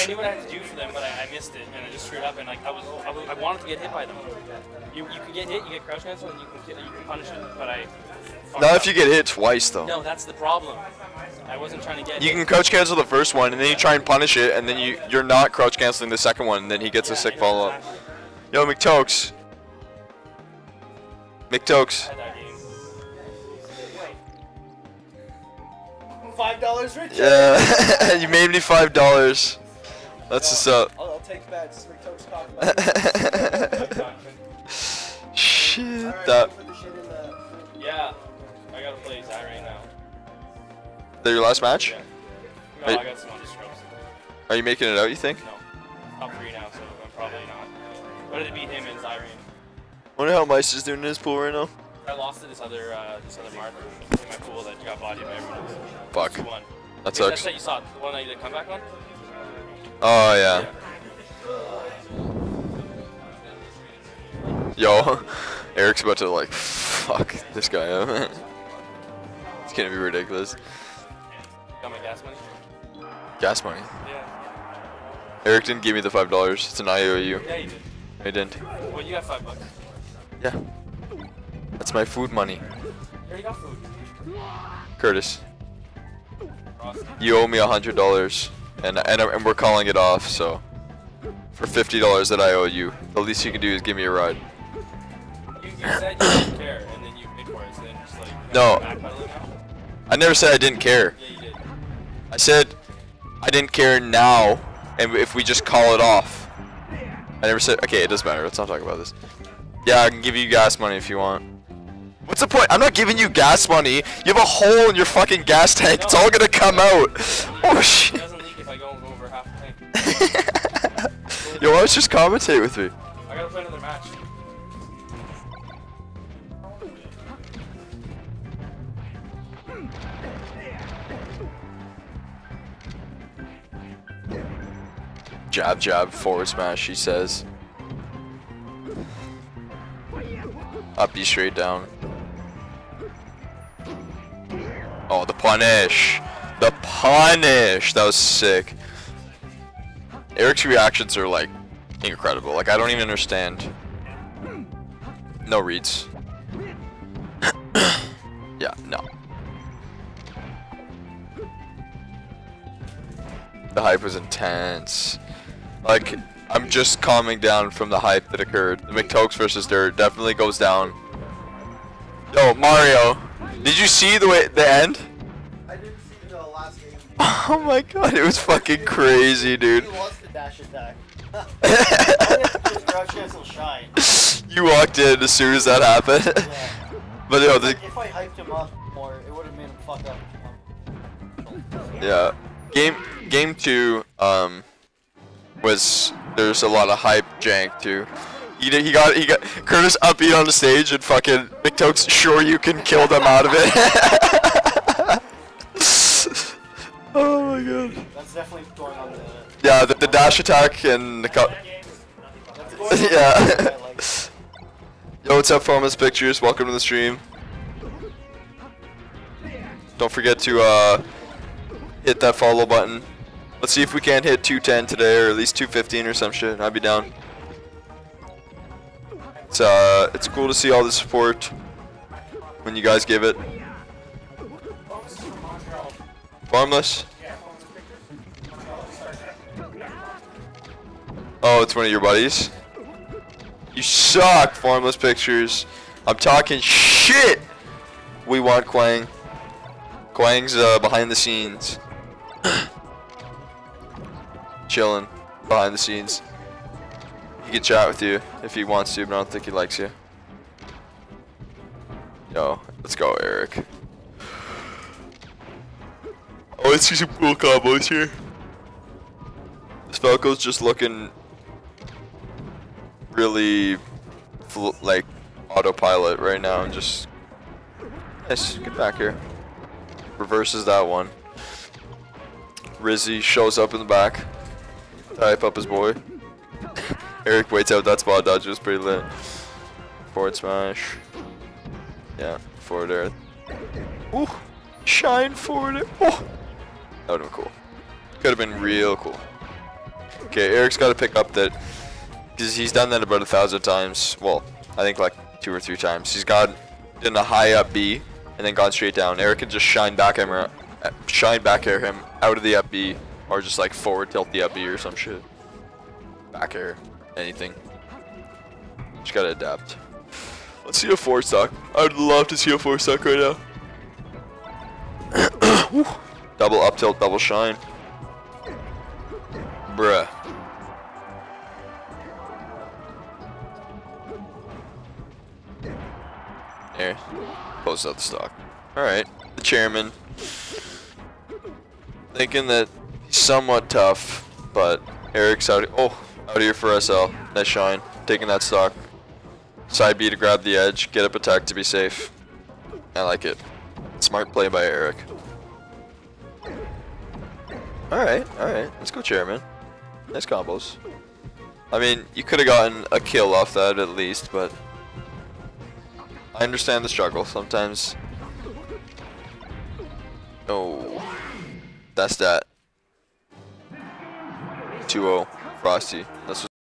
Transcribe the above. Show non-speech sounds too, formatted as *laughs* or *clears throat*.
I knew what I had to do for them, but I, I missed it, and I just screwed up, and like I was, I, was, I wanted to get hit by them. You, you can get hit, you get crouch cancel, and you can get, you can punish it, but I. fucked Not up. if you get hit twice though. No, that's the problem. I wasn't trying to get. You hit. can crouch cancel the first one, and then you try and punish it, and then you you're not crouch canceling the second one, and then he gets a sick follow up. Yo, McTokes. McTokes. That. Five dollars, Richard. Yeah, *laughs* you made me five dollars. That's what's up. I'll, I'll take bets. McToke's cock. Shit, Alright, that. put the shit in the. Yeah, I gotta play Zai right now. That your last match? Yeah. No, Hey. I got some other scrubs. Are you making it out? You think? No, top three now, so I'm probably not. But it'd be him and Zyrene. Wonder how Mice is doing in his pool right now. I lost to this other, uh, this other Mark in my pool that got bodied by everyone else. Fuck. Two one. That Hey, That's sucks. that you saw, the one that you did comeback on. Oh yeah. Yo, *laughs* Eric's about to like fuck this guy up. *laughs* it's gonna be ridiculous. Got my gas money. Gas money. Yeah. Eric didn't give me the five dollars. It's an IOU. Yeah, you did. I didn't. Well, you got five bucks. Yeah. That's my food money. You got food. Curtis, you owe me a hundred dollars, and and and we're calling it off. So, for fifty dollars that I owe you, the least you can do is give me a ride. You, you said you didn't care, and then you paid for it, so then just like. No. I never said I didn't care. Yeah, you did. I said I didn't care now, and if we just call it off. I never said. Okay, it doesn't matter. Let's not talk about this. Yeah, I can give you gas money if you want. What's the point? I'm not giving you gas money. You have a hole in your fucking gas tank. It's all gonna come out. Oh shit. Doesn't leak if I go over half the tank. *laughs* Yo, why don't you just commentate with me? I gotta play another match. Jab, jab, forward smash, he says. Up, you straight down. Oh, the punish! The punish! That was sick. Eric's reactions are like incredible. Like, I don't even understand. No reads. *coughs* yeah, no. The hype was intense. Like, I'm just calming down from the hype that occurred. The McTokes versus Dirt definitely goes down. Yo, Mario, did you see the way the end? Oh my god, it was fucking crazy, dude. He lost the dash attack. All he has to do is crouch cancel shine. you walked in as soon as that happened. Yeah. *laughs* but yo, the, Like, if I hyped him up more, it would have made him fuck up. yeah, game game two um was there's a lot of hype jank too. He, did- he got he got Curtis upbeat on the stage and fucking McTokes sure you can kill them out of it. *laughs* oh my god. That's definitely going on the. Yeah, the, the dash attack and the co- That's going on the yeah. *laughs* Yo, what's up, Fomus Pictures? Welcome to the stream. Don't forget to uh, hit that follow button. Let's see if we can't hit 210 today, or at least 215 or some shit. I'd be down. It's uh, it's cool to see all the support when you guys give it. Farmless. Oh, it's one of your buddies. You suck, Formless Pictures. I'm talking shit. We want Quang. Quang's uh, behind the scenes. *clears throat* Chilling behind the scenes. He can chat with you if he wants to, but I don't think he likes you. Yo, let's go, Eric. Oh, let's see some cool combos here. This Falco's just looking really like autopilot right now and just nice get back here. Reverses that one. Rizzy shows up in the back. Type up his boy. *laughs* Eric waits out. That spot dodge was pretty lit. Forward smash. Yeah forward air. Ooh, shine forward air. Oh, that would have been cool could have been real cool Okay, Eric's got to pick up that because he's done that about a thousand times. Well, I think like two or three times. He's got in a high up B and then gone straight down. Eric can just shine back him, uh, shine back air him out of the up B or just like forward tilt the up B or some shit. Back air, anything. Just gotta adapt. Let's see a four stock. I would love to see a four stock right now. *coughs* Double up tilt, double shine. Bruh. There. Close out the stock. Alright. The chairman. Thinking that he's somewhat tough, but Eric's out. Oh, out here for SL. Nice shine. Taking that stock. Side B to grab the edge. Get up attack to be safe. I like it. Smart play by Eric. Alright, alright. Let's go chairman. Nice combos. I mean, you could have gotten a kill off that at least, but I understand the struggle. Sometimes. Oh, that's that. 2-0, Frosty. That's